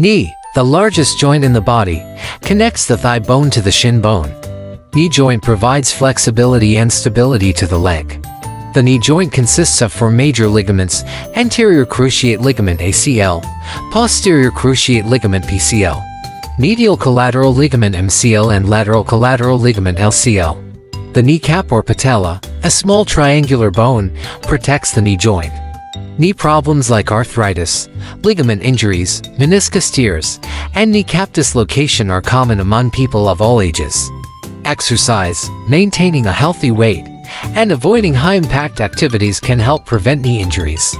Knee, the largest joint in the body, connects the thigh bone to the shin bone. Knee joint provides flexibility and stability to the leg. The knee joint consists of four major ligaments, anterior cruciate ligament ACL, posterior cruciate ligament PCL, medial collateral ligament MCL and lateral collateral ligament LCL. The kneecap or patella, a small triangular bone, protects the knee joint. Knee problems like arthritis, ligament injuries, meniscus tears, and kneecap dislocation are common among people of all ages. Exercise, maintaining a healthy weight, and avoiding high-impact activities can help prevent knee injuries.